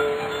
you.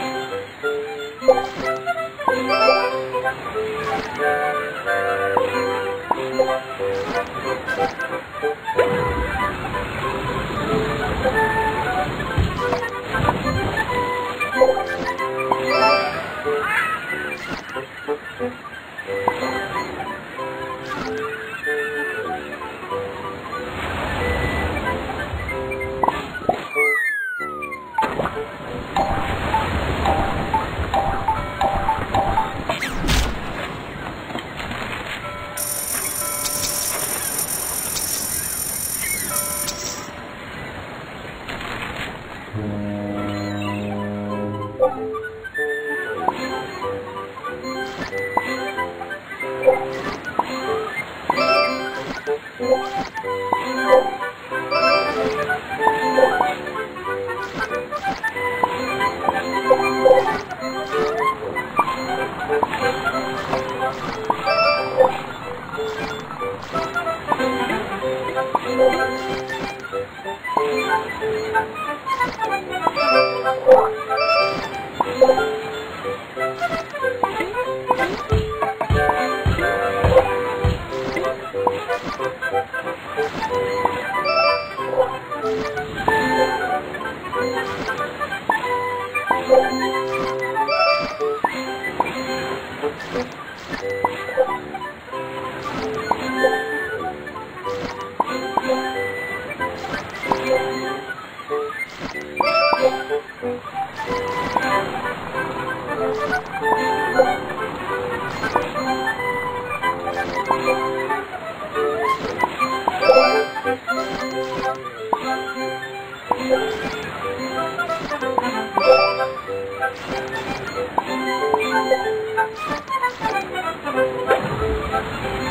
Música Thank you.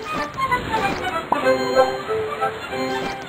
Thank you.